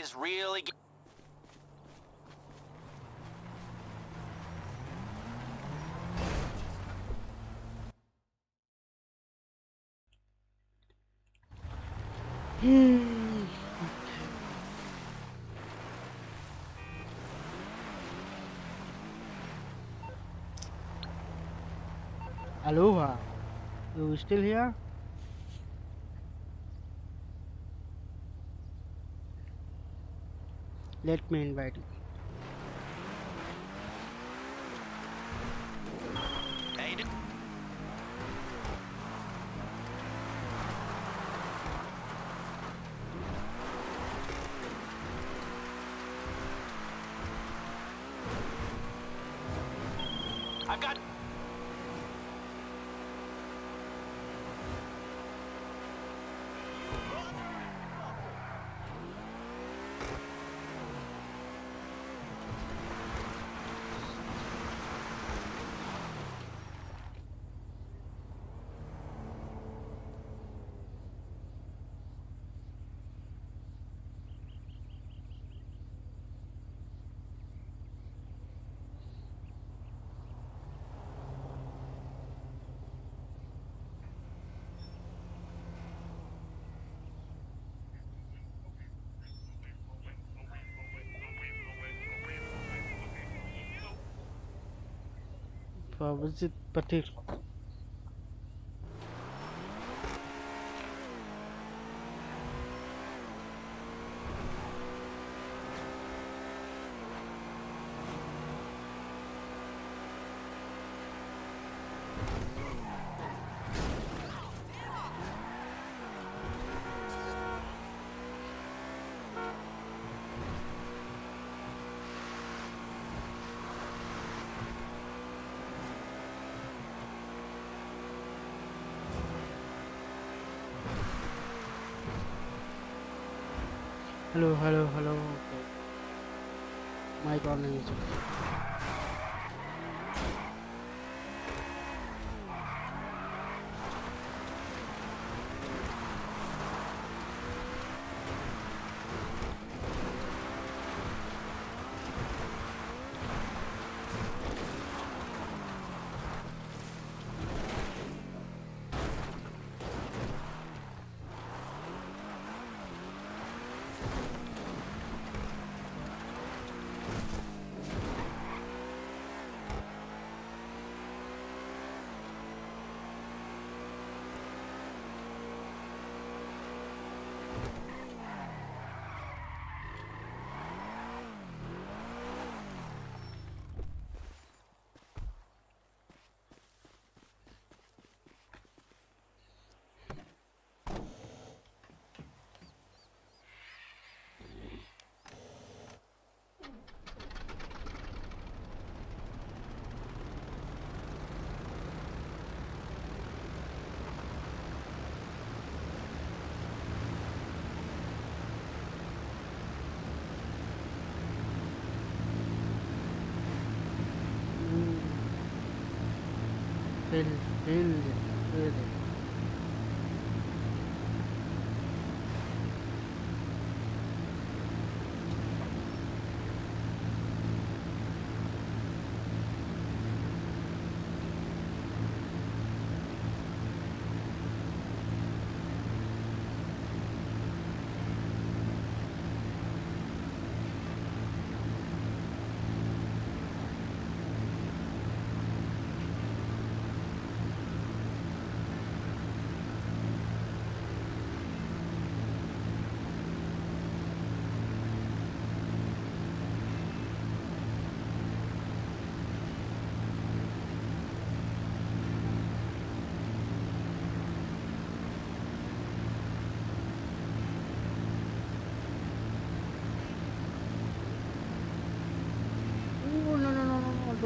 is really. Aloha. You still here? Let me invite you. बजे पर ठीक Hello, hello, hello. Okay. Mic on is Hill,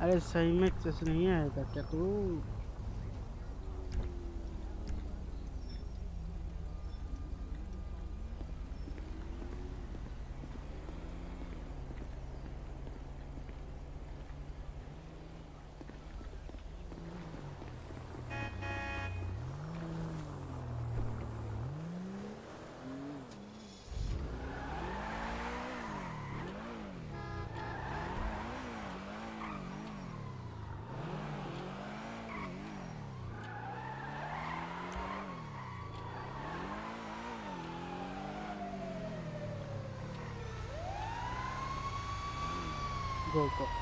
अरे सही में चश्मे नहीं आएगा क्या तू? Go go Ah,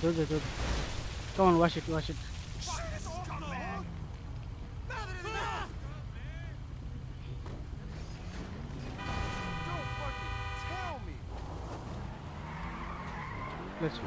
Come on, wash it, wash it. Let's go.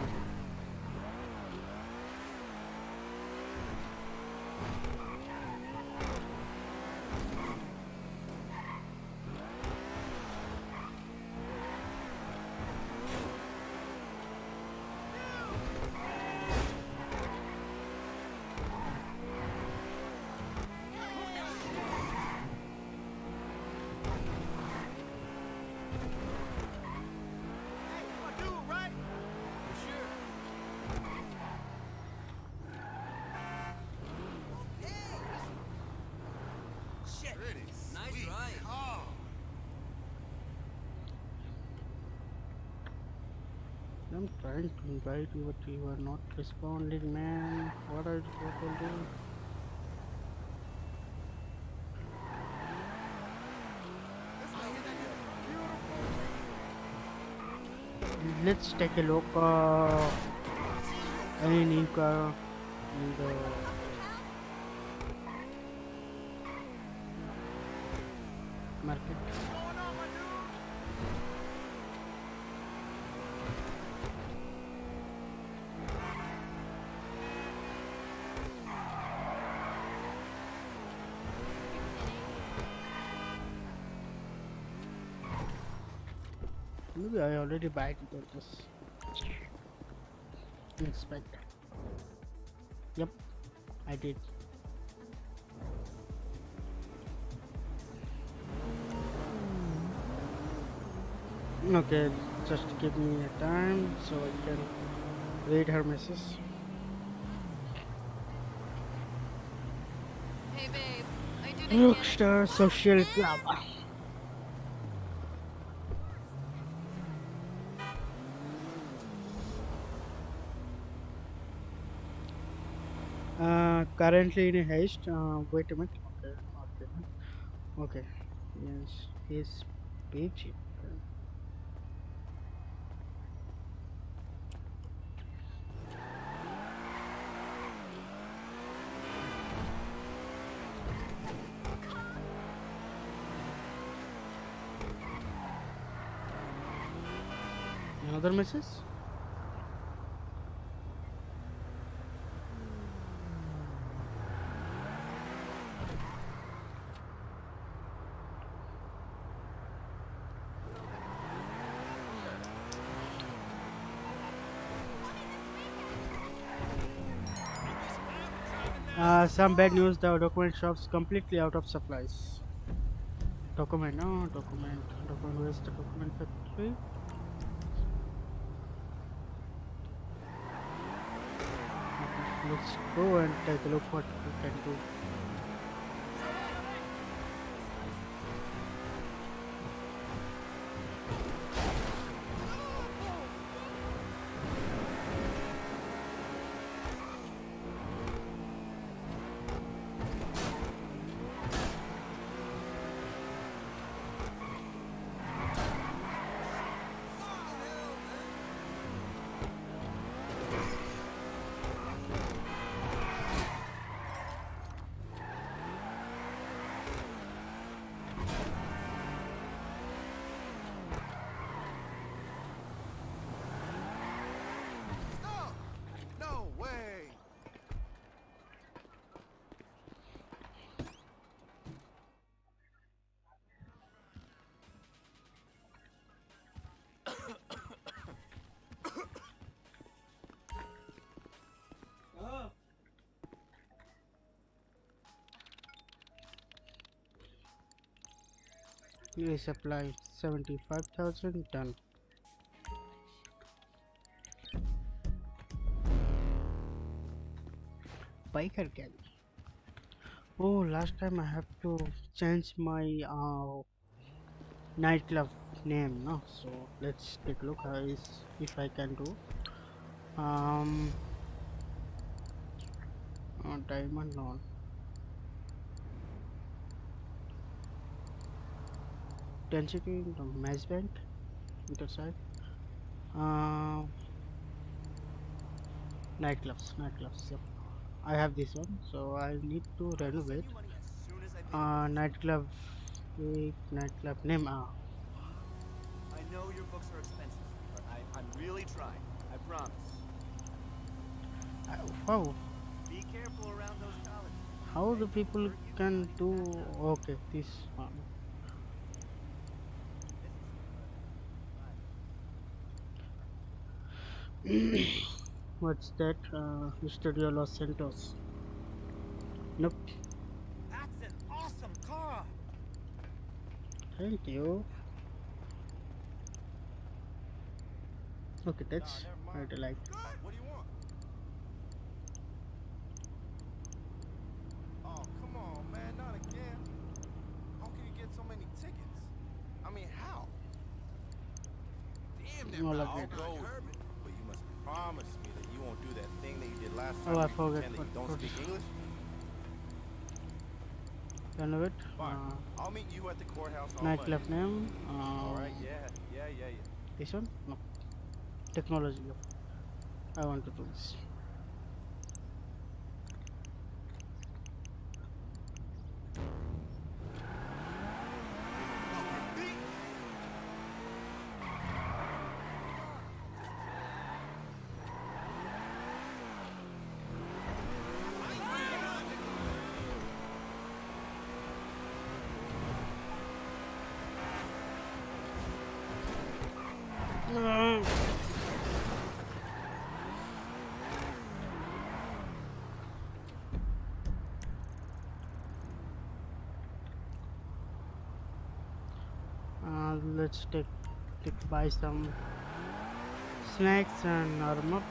Nice ride. I'm trying to invite you, but you are not responding, man. What are you what are you? Let's take a look. Uh, any new car market? Maybe I already or just inspect. Yep, I did. Okay, just give me a time so I can read her message. Hey babe, I again. Rockstar Social Club. Uh, currently in haste. Uh, wait a minute. Okay, okay, okay. Yes, his page. Another message? Uh, some bad news the document shop's completely out of supplies. Document, no, document, document, where's the document factory? Let's go and take a look what we can do. Resupply 75000 done. Biker gang. Oh last time i have to change my uh, nightclub name no? So let's take a look how is if i can do. Um oh, diamond on density the mesh bank interside uh, nightclubs nightclubs yep i have this one so i need to renovate uh, nightclub wait, nightclub name uh, I know your books are expensive, but I, I'm really trying. I promise. uh, wow Be careful around those colleges. how the people can do okay this one what's that uh, studio los santos? Nope. That's an awesome car. thank you. Okay that's what i like What do you want? Oh, come on, man, not again. How can you get so many tickets? I mean, how? Damn, that No, route like all that. gold. But you must promise me that you won't do that thing that you did last Oh, time. I where you forgot pretend that what- you don't what- speak English. Renovate Fine. uh, I'll meet you at the courthouse on nightclub name All uh, right, yeah, yeah, yeah, yeah. this one? No. Technology. I want to do this No. Uh, let's take, take buy some snacks and armor.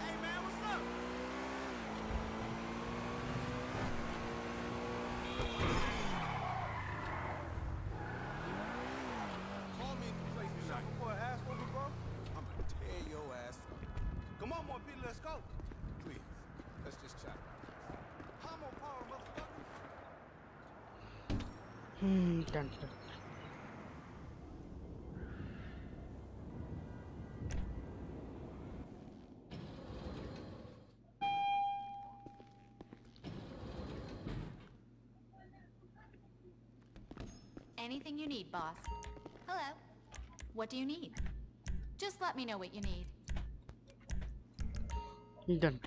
Hey, man, what's up? Call me in place you shot for an ass whooping, bro. I'ma tear your ass up. Come on, more people, let's go. Please, let's just chat about this. I'm on power, motherfucker. Hmm, done, done. Anything you need, boss. Hello. What do you need? Just let me know what you need. Done.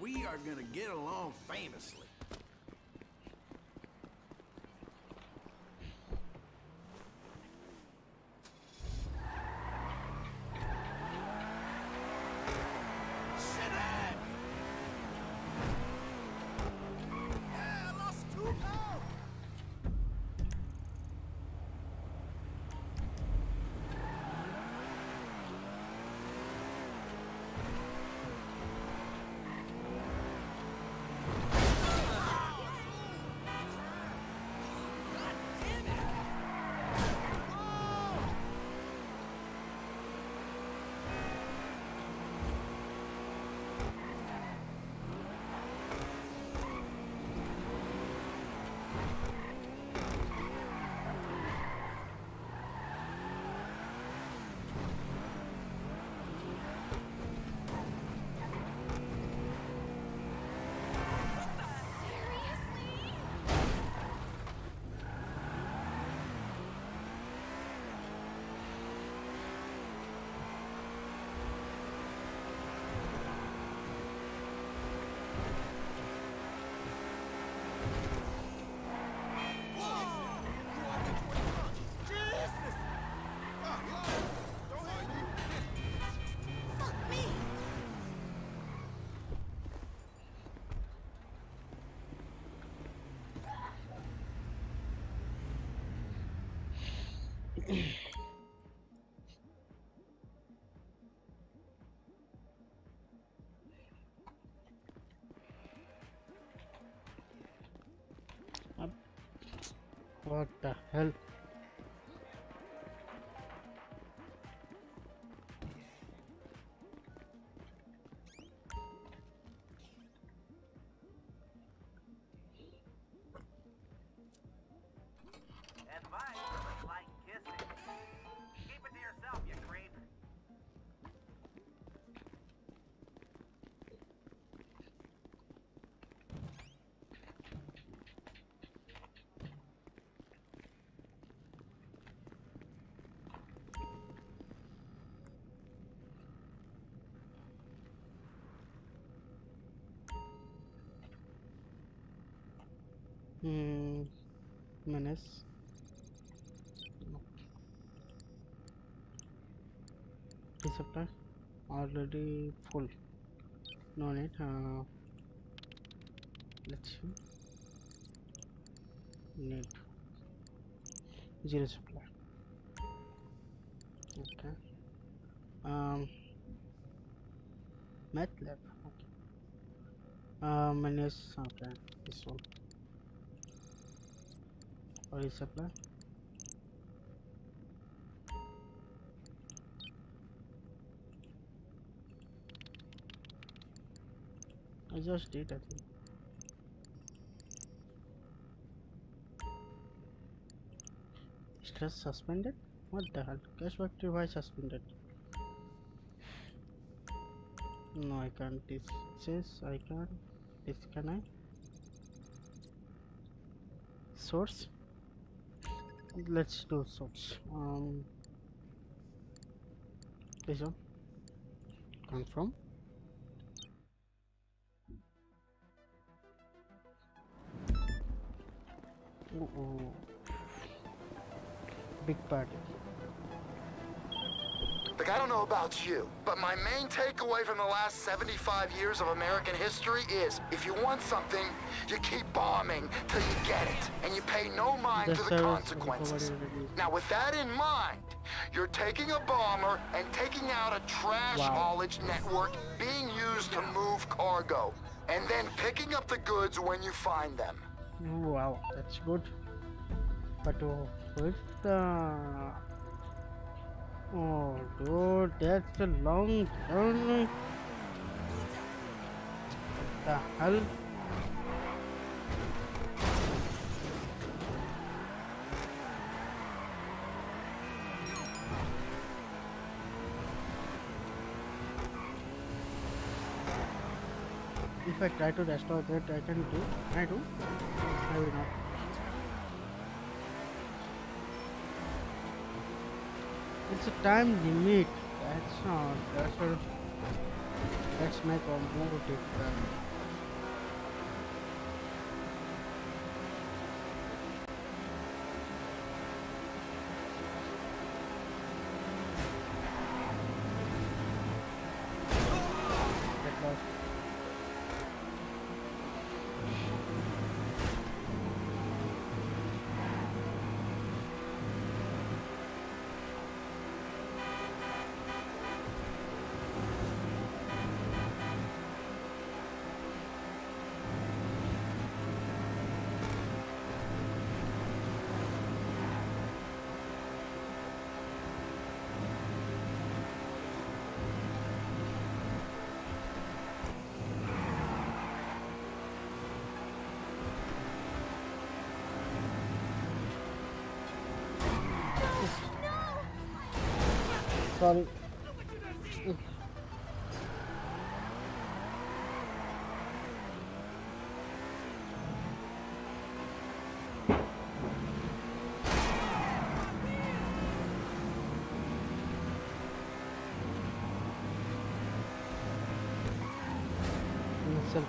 We are gonna get along famously. What the hell? मनस ये already full non Lakshmi let's net zero सब Or is supply? I just did I think. Suspended? What the hell? Cash factory why suspended? No I can't. This says I can't This can I? Source? Let's do sorts um this one. Confirm ooh. big party Like, I don't know about you, but my main takeaway from the last 75 years of American history is if you want something, you keep bombing till you get it, and you pay no mind to the consequences. Now, with that in mind, you're taking a bomber and taking out a trash Wow. haulage network being used to move cargo, and then picking up the goods when you find them. wow that's good but uh, with the oh dude that's a long journey. What the hell? If I try to restore that I can do I do. I will not it's a time limit that's not that's Let's make a more different. मत्सर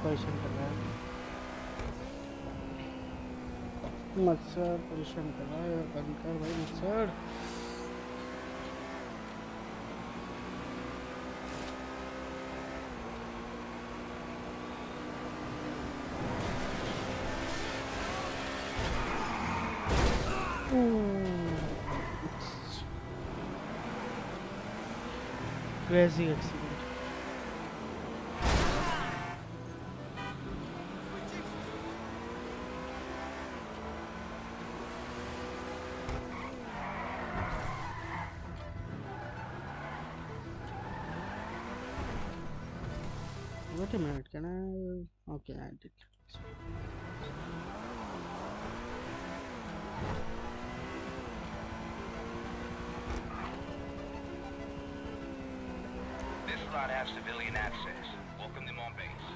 परेशान कर रहा है। मत्सर परेशान कर रहा है। कर भाई मत्सर Crazy accident. Wait a minute, can I? Okay, I did. Route has civilian access. Welcome them on base.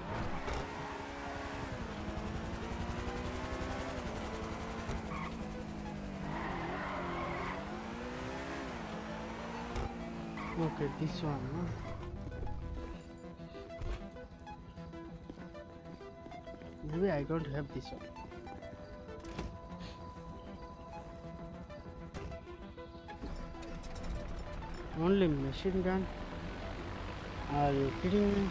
Okay, this one. Huh? Maybe I don't have this one. Only machine gun? Are you kidding me?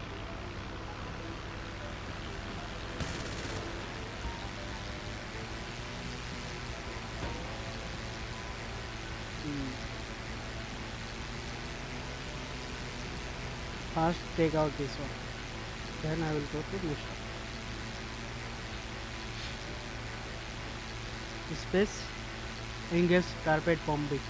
First take out this one. Then I will go to mission. Space engage carpet bombing.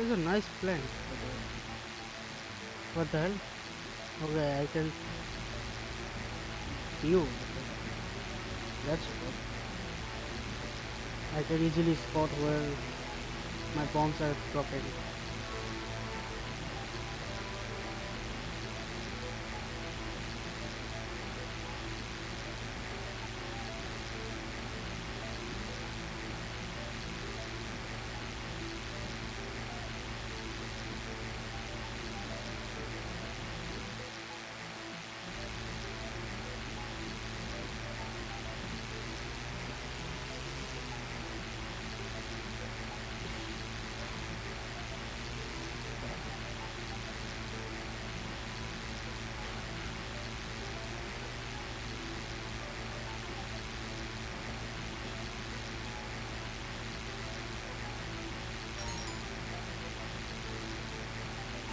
It is a nice plane. What the hell? Okay, I can view. That's good. I can easily spot where my bombs are dropping.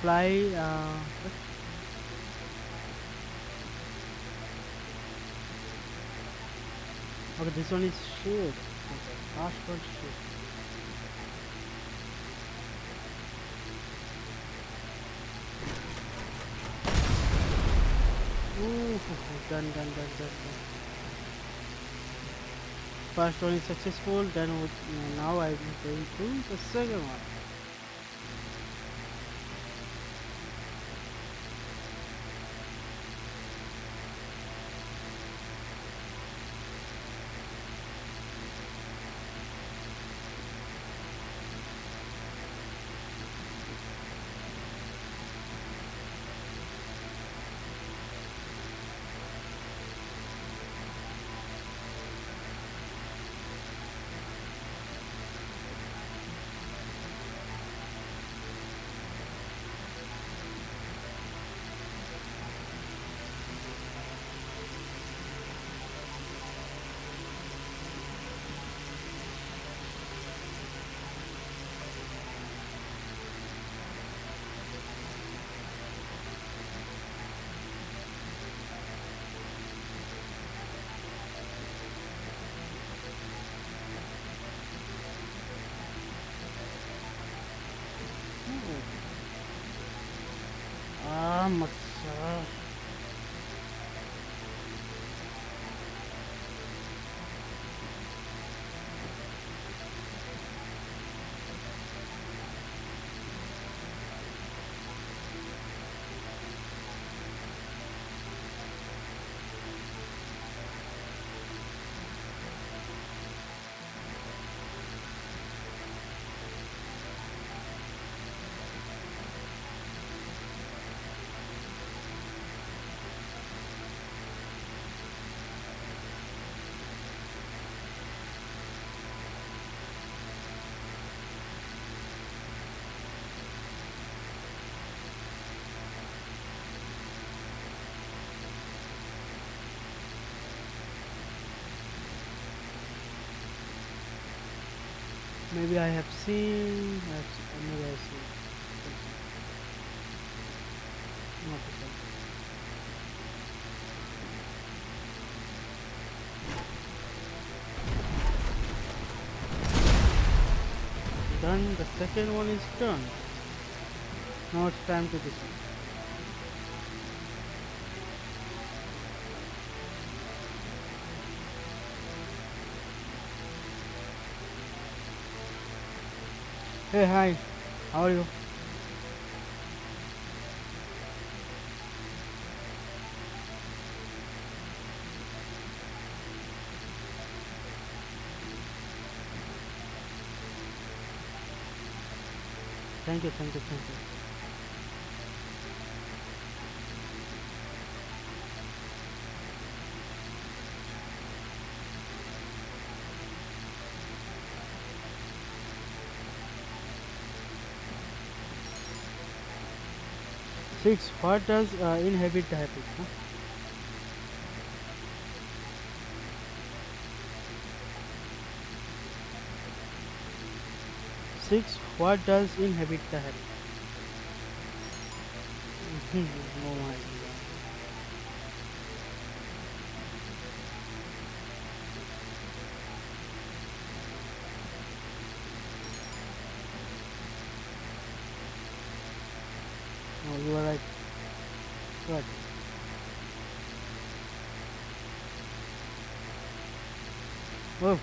Uh, okay, this one is shit. Okay, one shit. Ooh, done, done, done, done, done. First one is successful, then with, now I'm going to the second one. Maybe I have seen. I've se- uh, maybe I've seen. Not. Done. The second one is done. Now it's time to this one. Hey, hi. How are you? Thank you, thank you, thank you. Six. What does uh, inhabit the habit? Huh? Six. What does inhabit the oh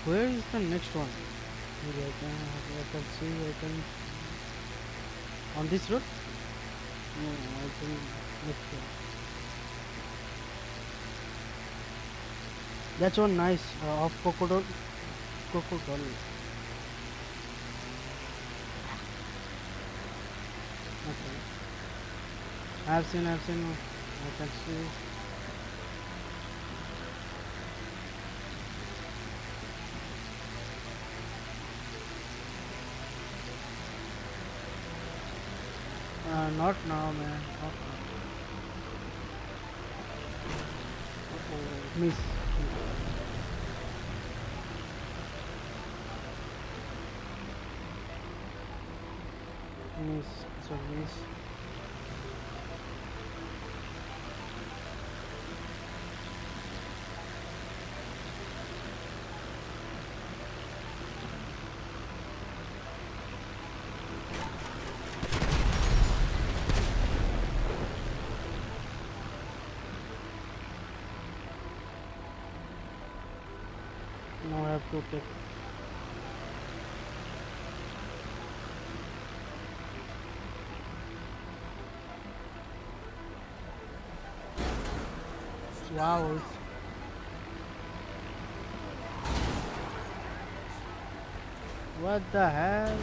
where is the next one? Maybe I can, I can see, I can... On this road? No, I think next one. That's one nice, uh, of crocodile. Crocodile. Okay. I've seen, I've seen, I can see. Not now, man. Not now. Uh-oh, miss. Miss. So miss. Take. Wow. What the hell?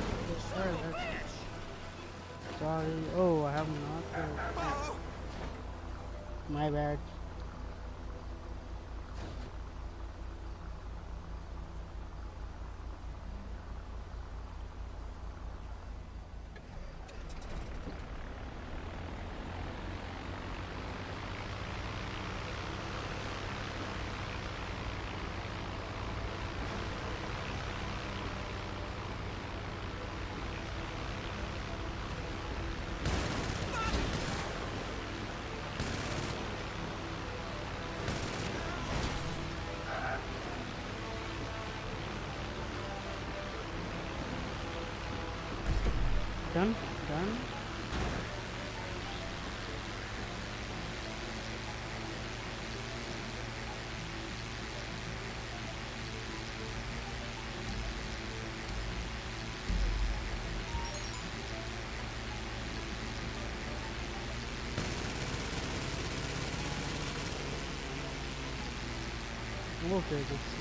Sorry. Oh, I have not. My bad. Okay, that's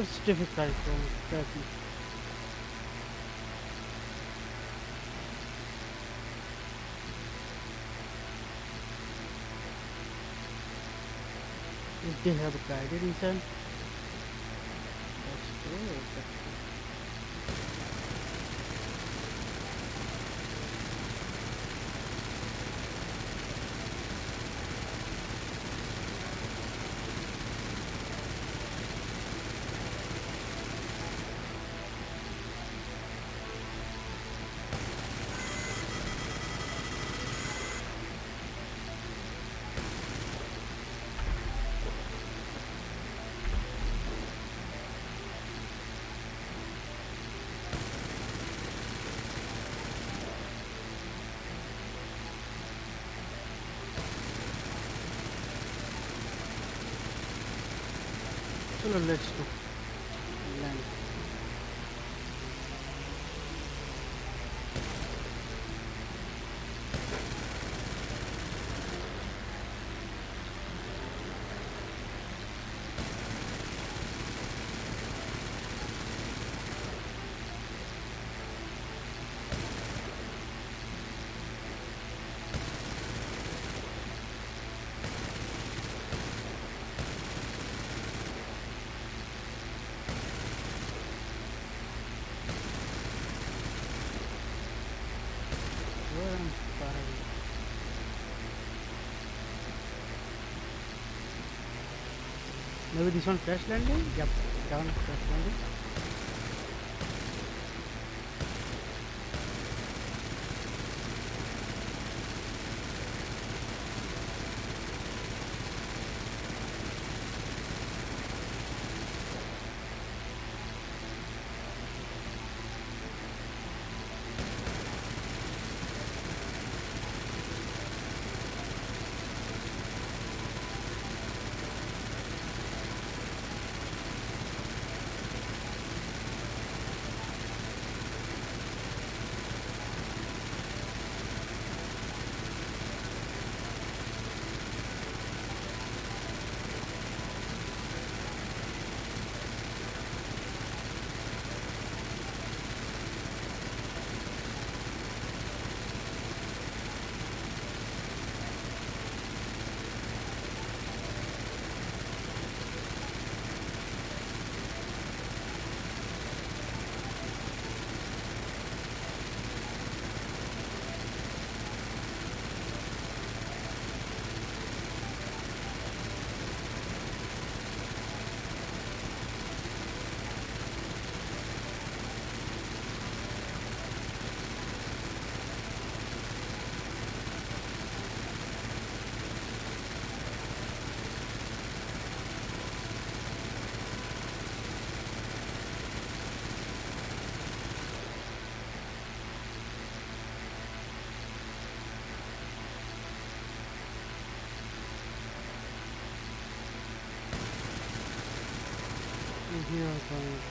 It's difficult to they have guided inside, that's good. That's good. चलो Maybe this one crash landing? Yep, down crash landing. Here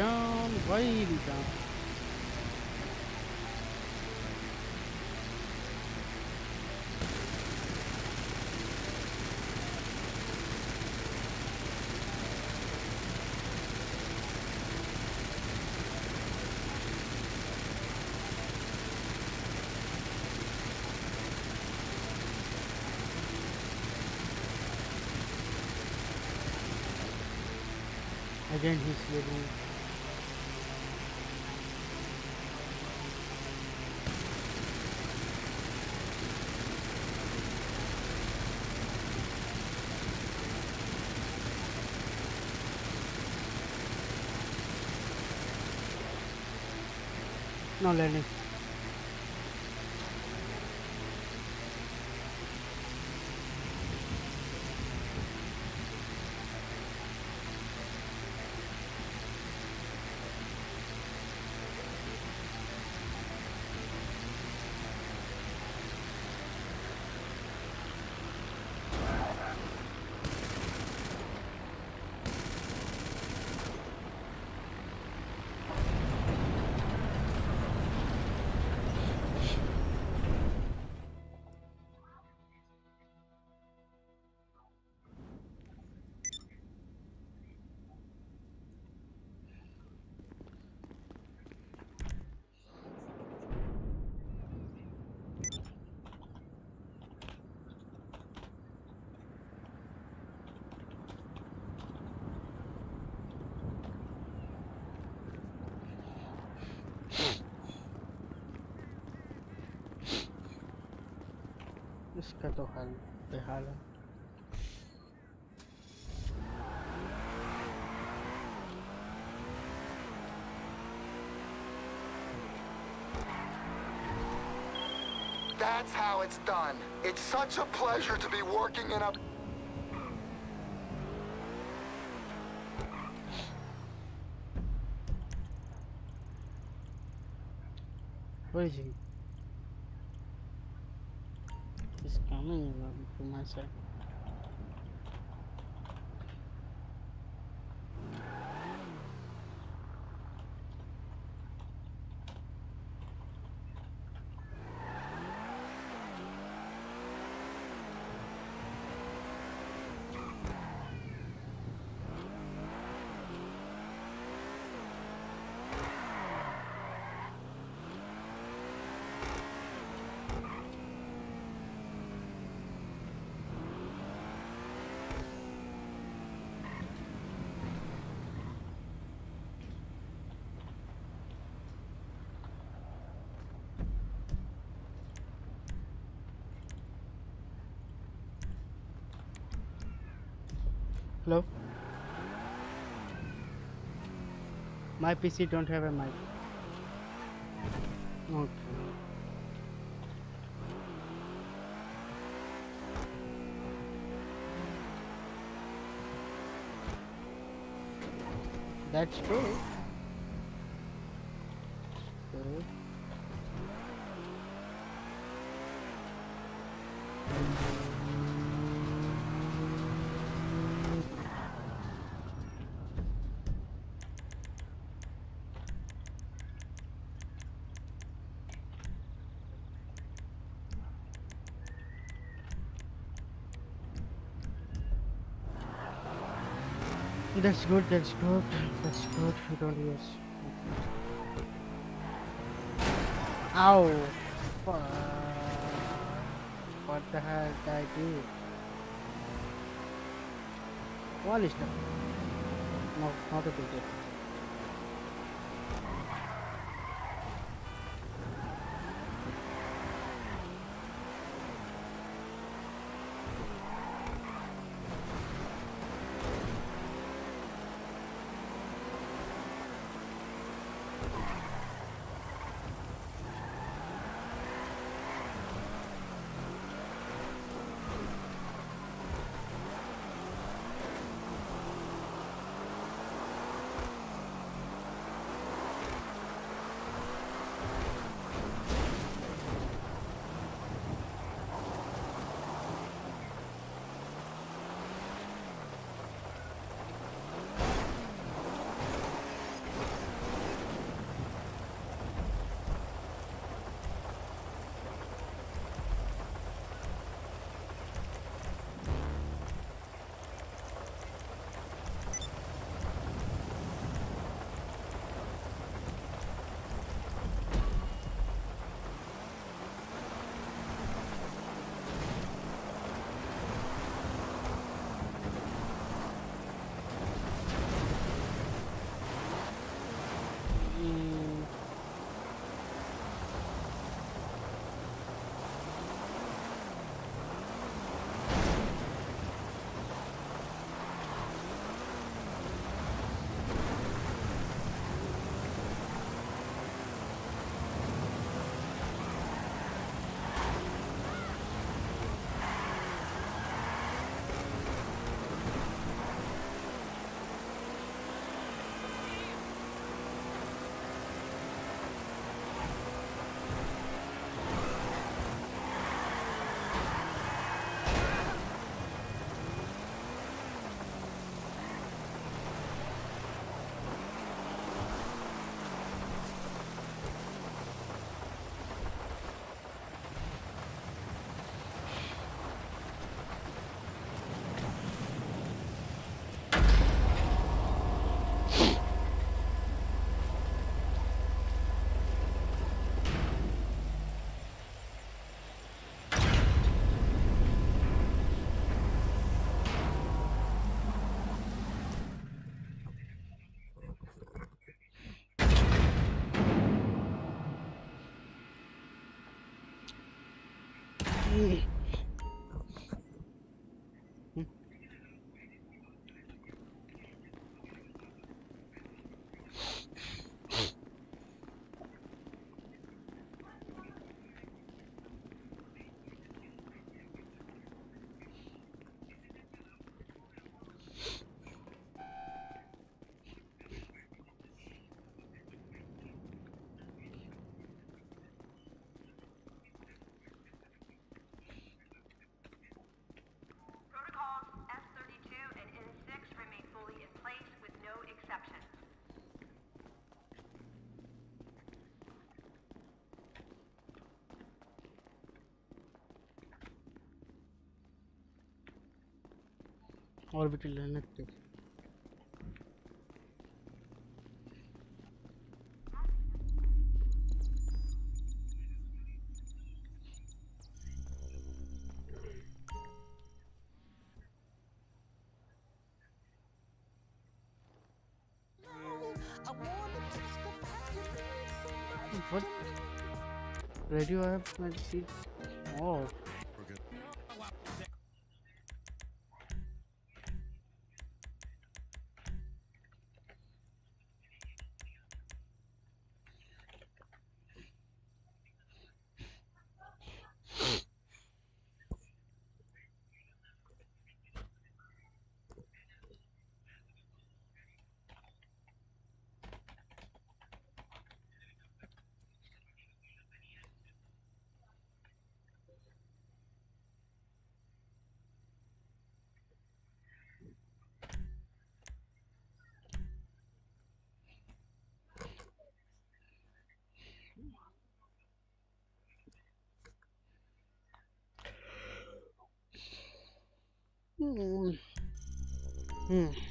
down, down. Again he's leaving. No landing. इसका तो हाल बेहाल है That's how it's done. It's such a pleasure to be working in a... Where is he? To My PC don't have a mic. Okay. That's true. Good. That's good, that's good, that's good. we don't use. Ow! Fuck. What the hell did I do? What is that? No, not a big deal. see orbital inactive what? radio app my seat oh Hmm. Hmm.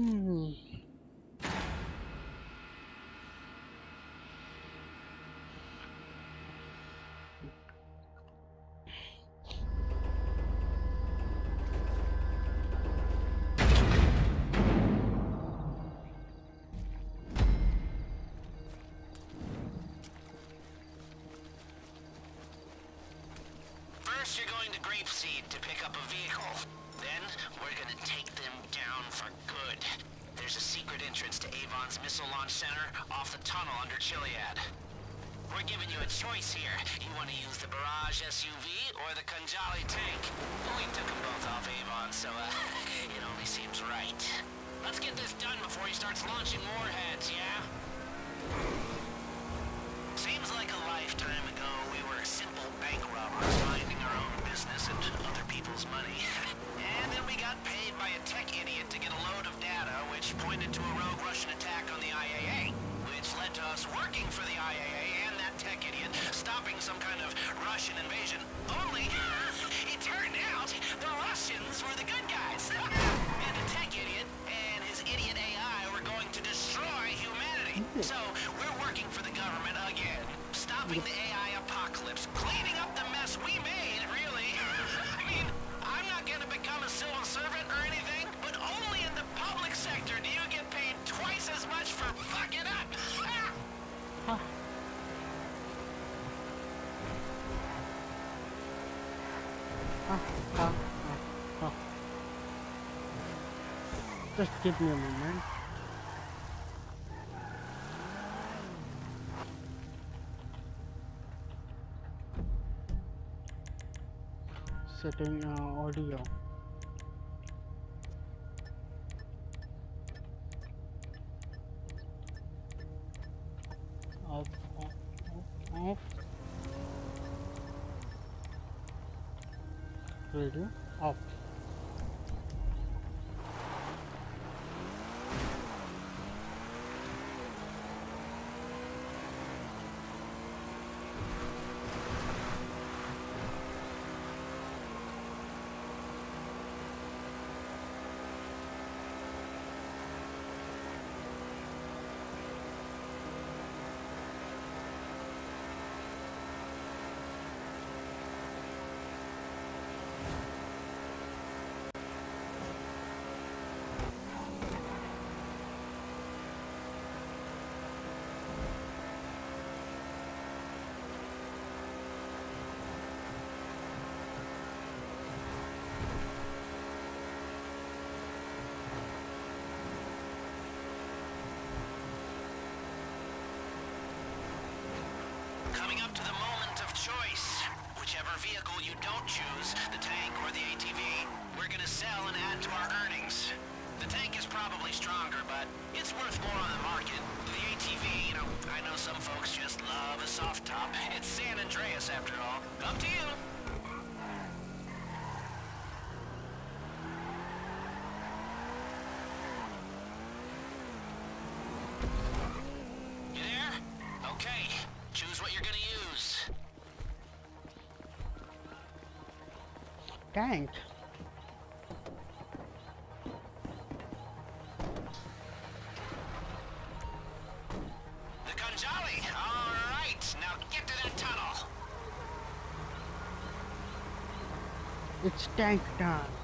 Hmm. First, you're going to Grapeseed to pick up a vehicle. Then, we're gonna take them down for good. There's a secret entrance to Avon's Missile Launch Center off the tunnel under Chiliad. We're giving you a choice here. You want to use the Barrage SUV or the Khanjali tank? We took them both off Avon, so uh, it only seems right. Let's get this done before he starts launching warheads, yeah? Seems like working for the IAA and that tech idiot, stopping some kind of Russian invasion. Only, it turned out the Russians were the good guys. and the tech idiot and his idiot AI were going to destroy humanity. Hmm. So, we're working for the government again. Stopping the Just give me a moment. Setting uh, audio. Off, off, off, off. Radio off. Coming up to the moment of choice. Whichever vehicle you don't choose, the tank or the ATV, we're gonna sell and add to our earnings. The tank is probably stronger, but it's worth more on the market. The ATV, you know, I know some folks just love a soft top. It's San Andreas after all. Up to you. You there? Okay. What you're gonna use. Tank. The Khanjali! Alright, now get to that tunnel! It's tank time.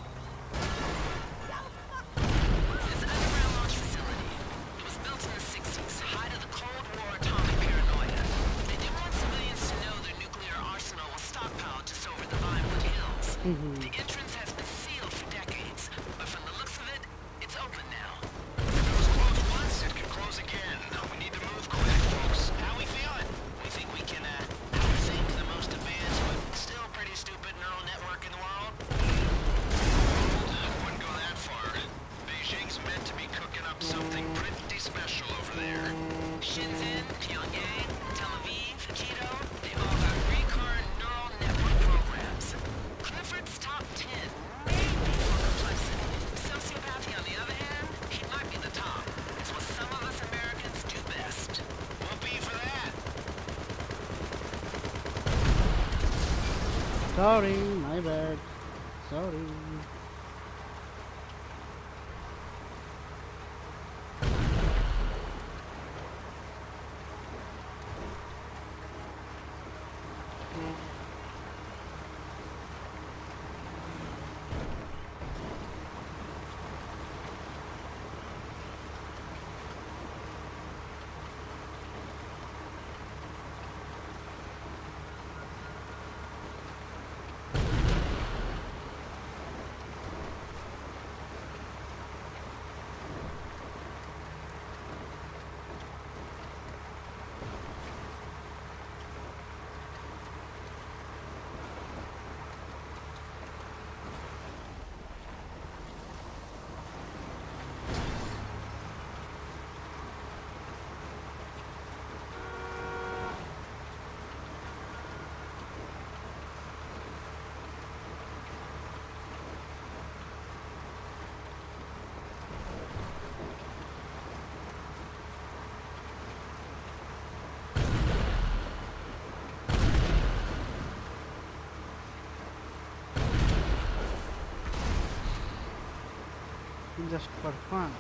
just for fun.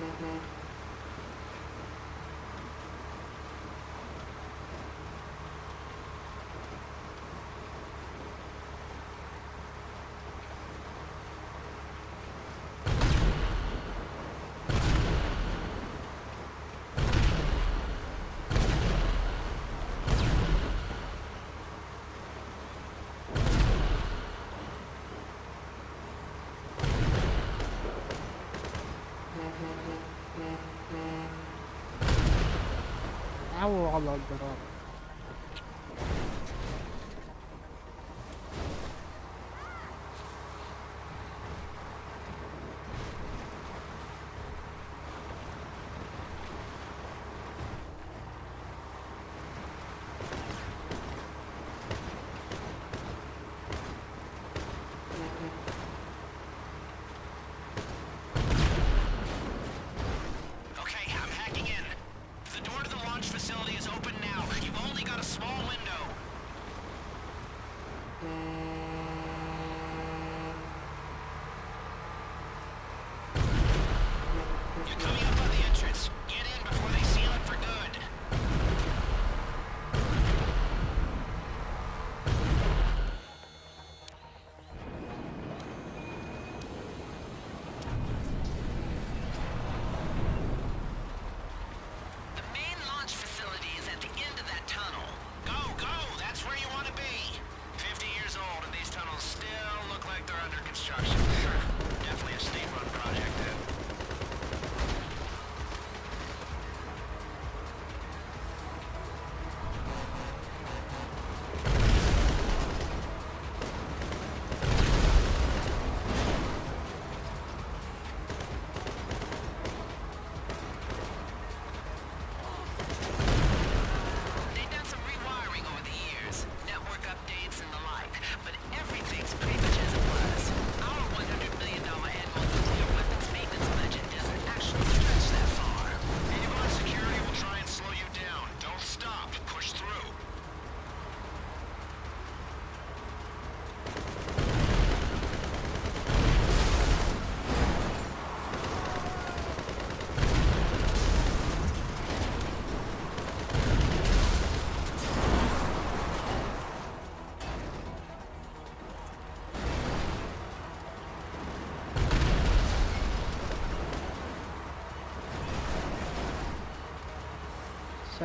Mm -hmm. وعلى الجرار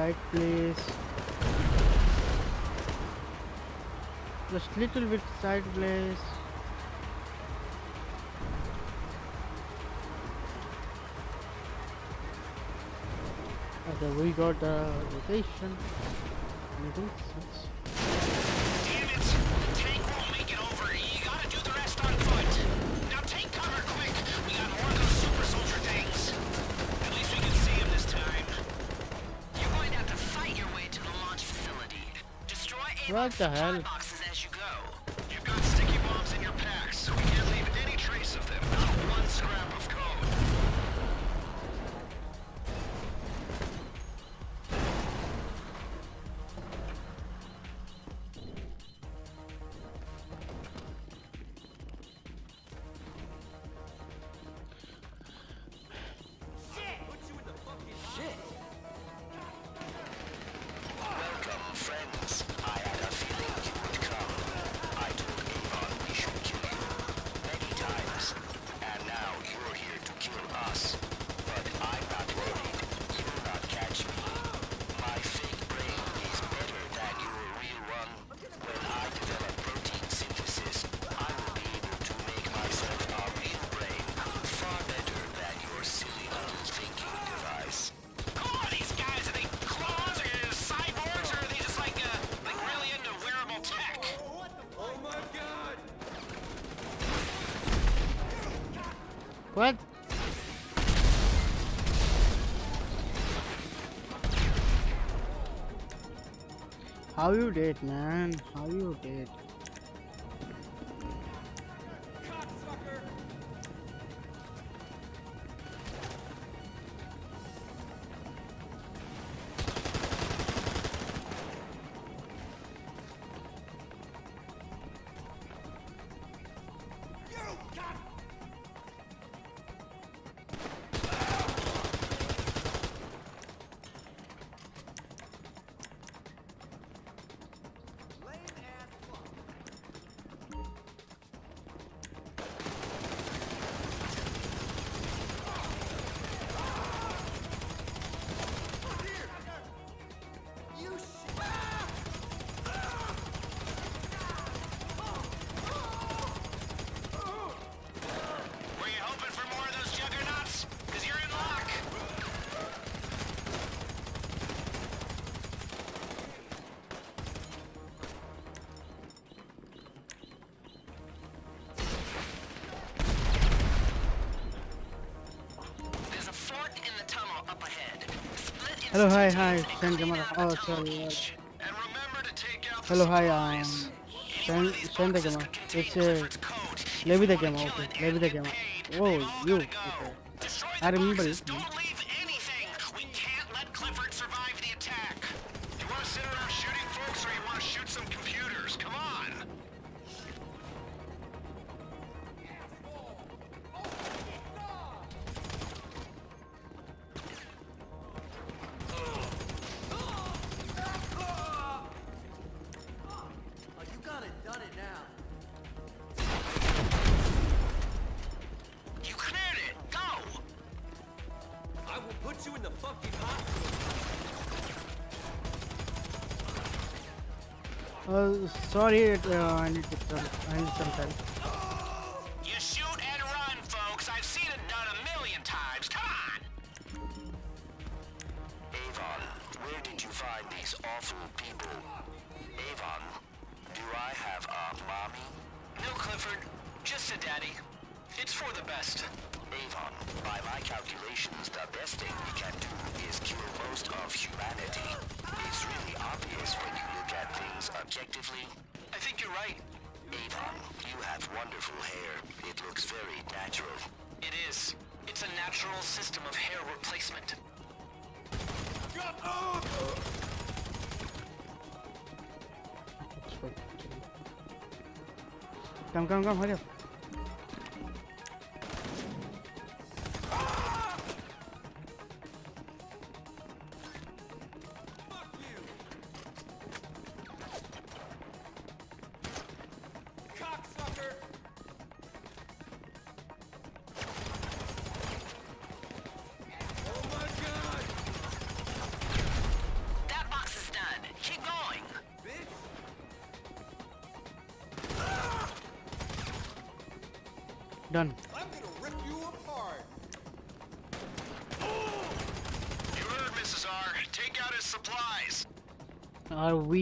right place just little bit side place okay we got the rotation. What the hell? How you did, man? How you did? Hello, hi, hi, send the mother. Oh, sorry. Hello, hi, um, send, send the gamma. It's uh, levy the gamma. Okay, levy the gamma. Oh, you. Okay. I remember it. sorry, uh, I need to I need some time. tamam hadi yap.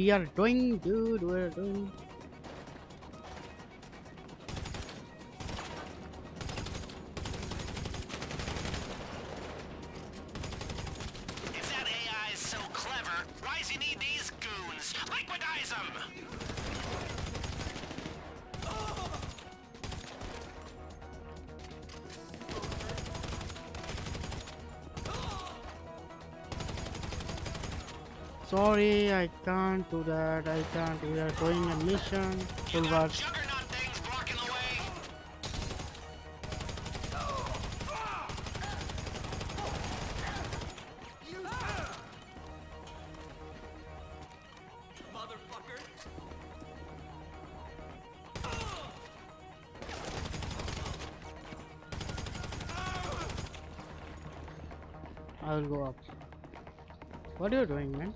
we are doing, dude. We're doing. I can't do that. I can't. We are going a mission. to the. I'll go up. What are you doing, man?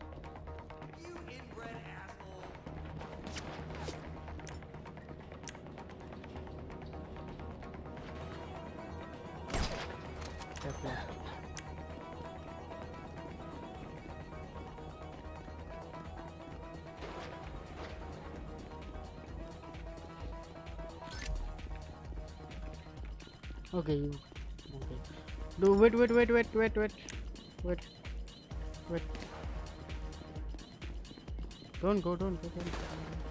Okay, you. Okay. No, wait, wait, wait, wait, wait, wait. Wait. Wait. Don't go, don't go, don't go.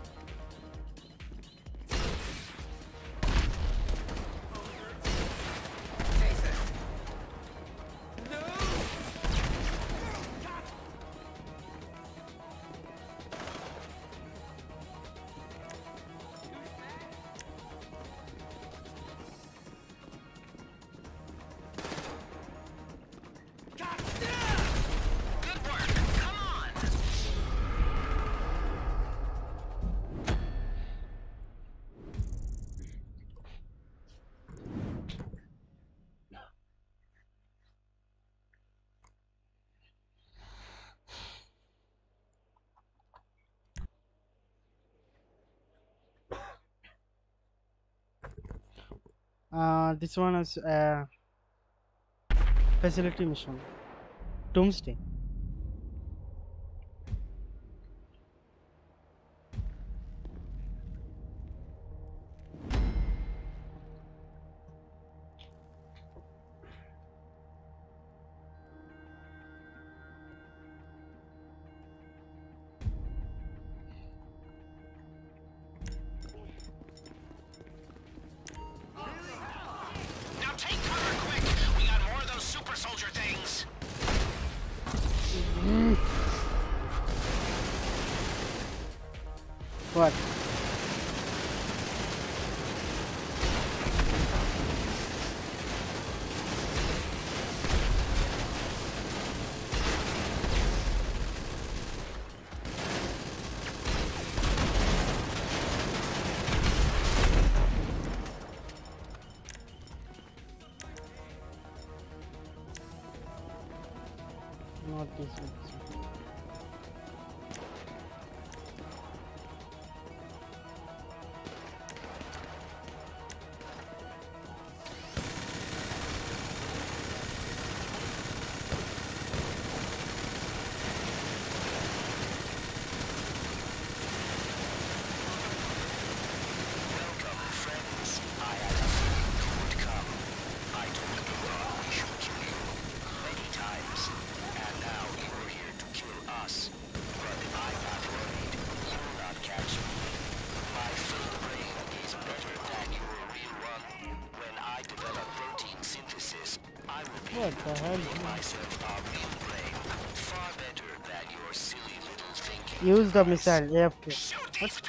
this one is a facility mission. Doomsday. Thank you. the hell? Use the missile, left. What?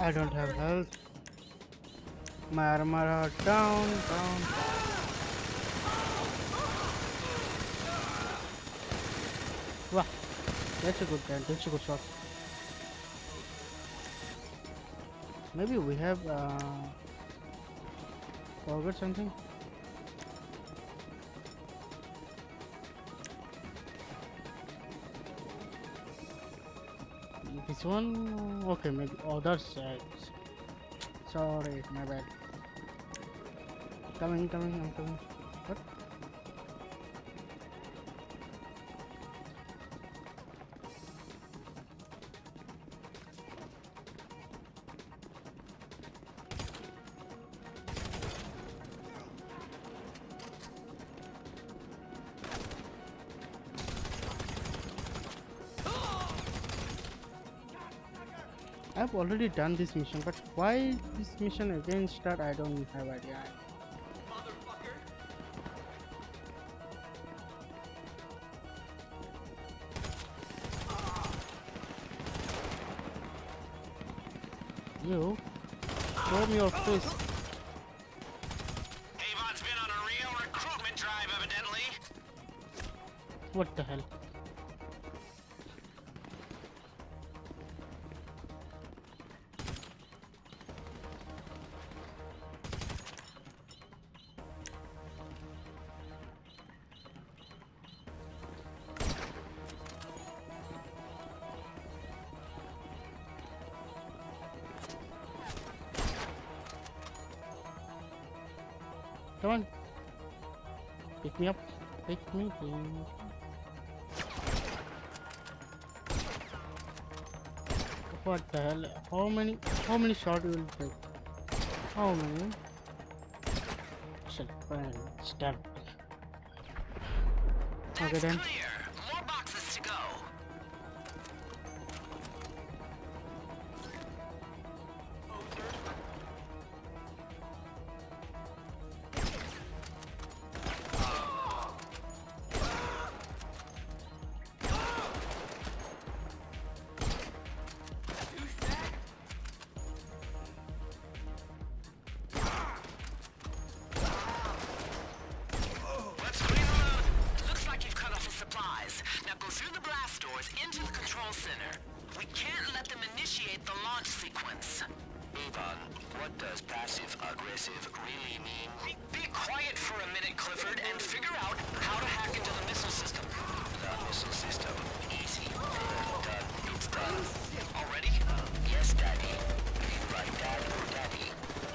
I don't have health. My armor are down, down. Wow, that's a good gun, that's a good shot. Maybe we have uh, forgot something? one? Okay, maybe oh, other side. Sorry, my bad. Coming, coming, I'm coming. already done this mission, but why this mission again start? I don't have idea. You show me your face. Avon's been on a real recruitment drive, evidently. What the hell? anything. What the hell? How many? How many shots you will take? How many? Shit, fine. step. Okay then.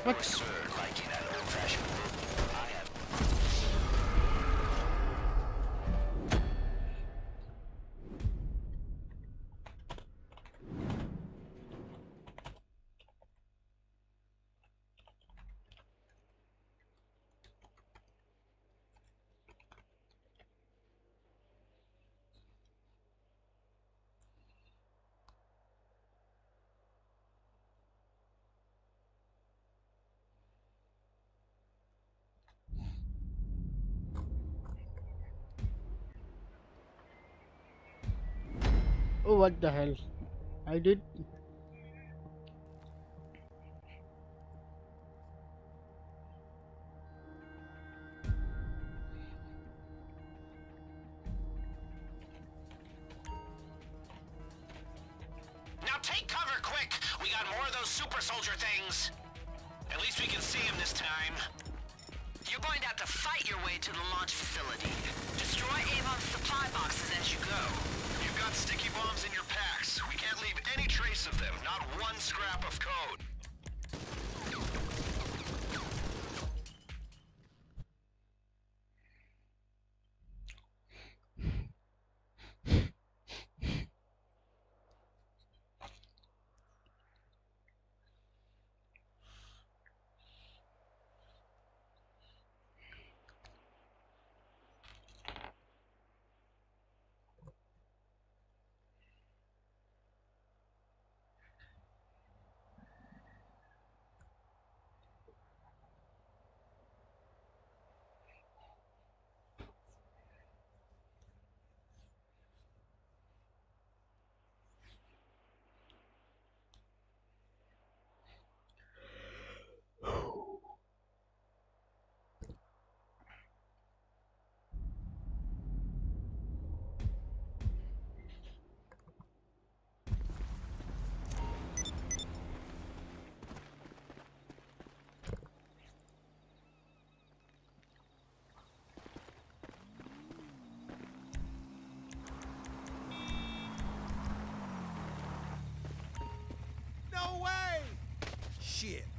Looks Oh, what the hell? I did. Shit.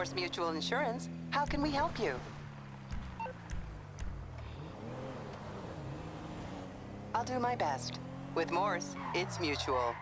Morse Mutual Insurance, how can we help you? I'll do my best. With Morse, it's mutual.